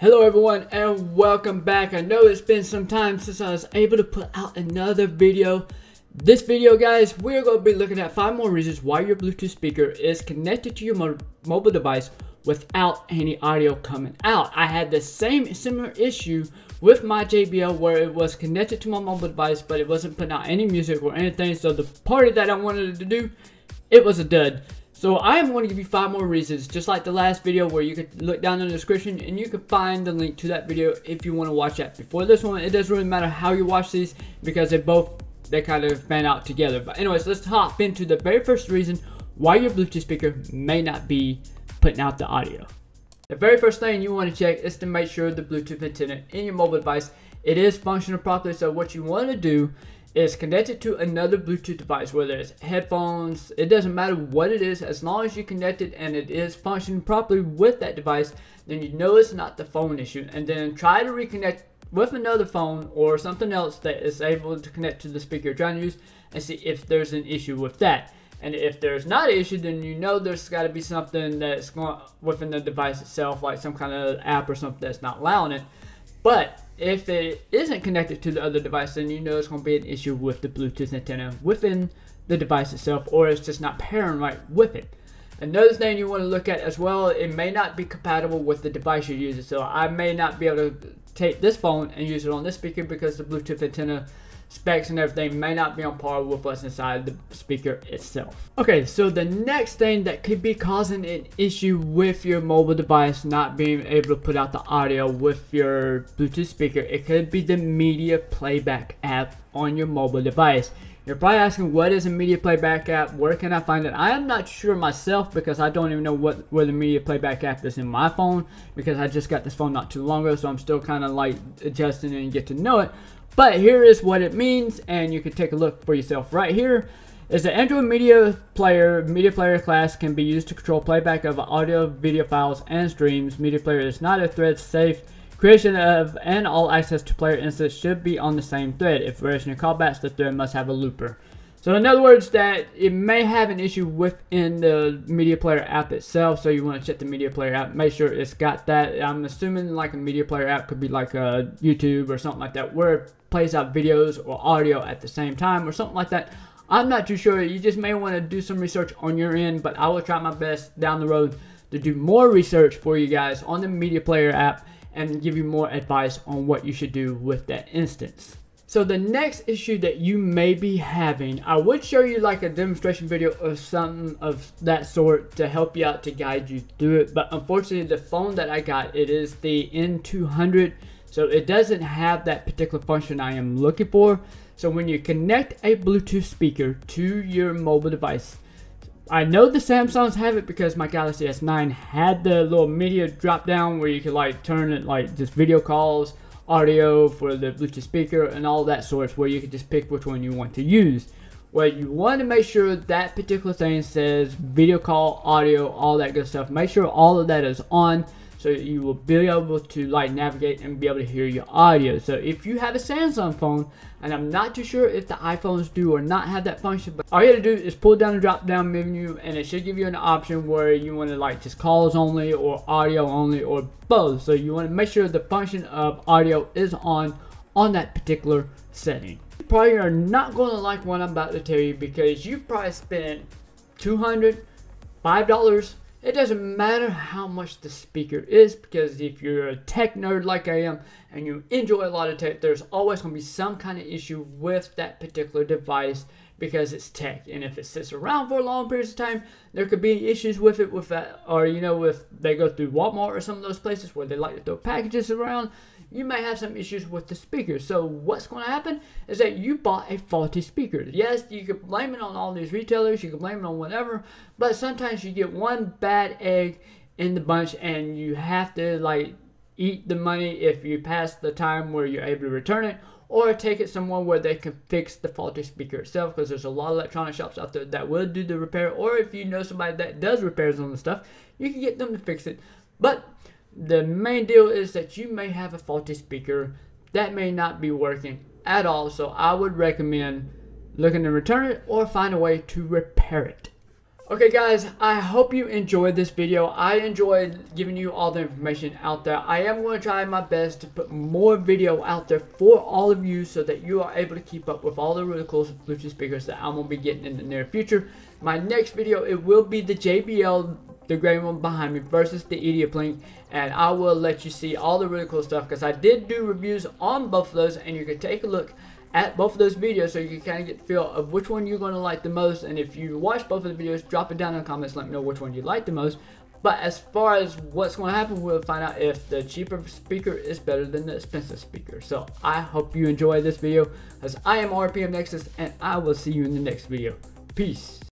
Hello everyone and welcome back. I know it's been some time since I was able to put out another video. This video guys, we're going to be looking at 5 more reasons why your Bluetooth speaker is connected to your mo mobile device without any audio coming out. I had the same similar issue with my JBL where it was connected to my mobile device but it wasn't putting out any music or anything so the party that I wanted to do, it was a dud. So I am going to give you five more reasons, just like the last video where you could look down in the description and you can find the link to that video if you want to watch that. Before this one, it doesn't really matter how you watch these because they both, they kind of fan out together. But anyways, let's hop into the very first reason why your Bluetooth speaker may not be putting out the audio. The very first thing you want to check is to make sure the Bluetooth antenna in your mobile device, it is functioning properly. So what you want to do is connected to another Bluetooth device, whether it's headphones, it doesn't matter what it is, as long as you connect it and it is functioning properly with that device, then you know it's not the phone issue. And then try to reconnect with another phone or something else that is able to connect to the speaker you're trying to use and see if there's an issue with that. And if there's not an issue, then you know there's got to be something that's going within the device itself, like some kind of app or something that's not allowing it. But if it isn't connected to the other device, then you know it's going to be an issue with the Bluetooth antenna within the device itself, or it's just not pairing right with it. Another thing you want to look at as well, it may not be compatible with the device you're using. So I may not be able to take this phone and use it on this speaker because the Bluetooth antenna specs and everything may not be on par with what's inside the speaker itself. Okay, so the next thing that could be causing an issue with your mobile device not being able to put out the audio with your Bluetooth speaker, it could be the media playback app on your mobile device. You're probably asking what is a media playback app? Where can I find it? I am not sure myself because I don't even know what where the media playback app is in my phone because I just got this phone not too long ago, so I'm still kind of like adjusting and get to know it. But here is what it means, and you can take a look for yourself right here. Is the Android Media Player Media Player class can be used to control playback of audio, video files, and streams. Media Player is not a thread safe. Creation of and all access to player instance should be on the same thread. If version versioning callbacks, the thread must have a looper. So in other words, that it may have an issue within the media player app itself. So you want to check the media player app, make sure it's got that. I'm assuming like a media player app could be like a YouTube or something like that, where it plays out videos or audio at the same time or something like that. I'm not too sure. You just may want to do some research on your end, but I will try my best down the road to do more research for you guys on the media player app and give you more advice on what you should do with that instance. So the next issue that you may be having, I would show you like a demonstration video or something of that sort to help you out to guide you through it. But unfortunately the phone that I got, it is the N200. So it doesn't have that particular function I am looking for. So when you connect a Bluetooth speaker to your mobile device, I know the Samsungs have it because my Galaxy S9 had the little media drop down where you could like turn it like just video calls audio for the Bluetooth speaker and all that sorts where you could just pick which one you want to use. Well, you want to make sure that particular thing says video call, audio, all that good stuff. Make sure all of that is on so you will be able to like navigate and be able to hear your audio. So if you have a Samsung phone, and I'm not too sure if the iPhones do or not have that function, but all you have to do is pull down the drop down menu and it should give you an option where you want to like just calls only or audio only or both. So you want to make sure the function of audio is on on that particular setting. Probably are not going to like what I'm about to tell you because you probably spent 200 $5 it doesn't matter how much the speaker is because if you're a tech nerd like I am and you enjoy a lot of tech, there's always going to be some kind of issue with that particular device because it's tech. And if it sits around for long period of time, there could be issues with it with that, or you know, if they go through Walmart or some of those places where they like to throw packages around, you may have some issues with the speaker. So what's going to happen is that you bought a faulty speaker. Yes, you can blame it on all these retailers, you can blame it on whatever, but sometimes you get one bad egg in the bunch and you have to like eat the money if you pass the time where you're able to return it or take it somewhere where they can fix the faulty speaker itself because there's a lot of electronic shops out there that will do the repair or if you know somebody that does repairs on the stuff you can get them to fix it but the main deal is that you may have a faulty speaker that may not be working at all. So I would recommend looking to return it or find a way to repair it. Okay guys, I hope you enjoyed this video. I enjoyed giving you all the information out there. I am going to try my best to put more video out there for all of you so that you are able to keep up with all the really cool Bluetooth speakers that I'm going to be getting in the near future. My next video, it will be the JBL, the gray one behind me, versus the Idioplink. And I will let you see all the really cool stuff because I did do reviews on both of those and you can take a look at both of those videos so you can kind of get the feel of which one you're going to like the most. And if you watch both of the videos, drop it down in the comments, let me know which one you like the most. But as far as what's going to happen, we'll find out if the cheaper speaker is better than the expensive speaker. So I hope you enjoy this video as I am RPM Nexus and I will see you in the next video. Peace.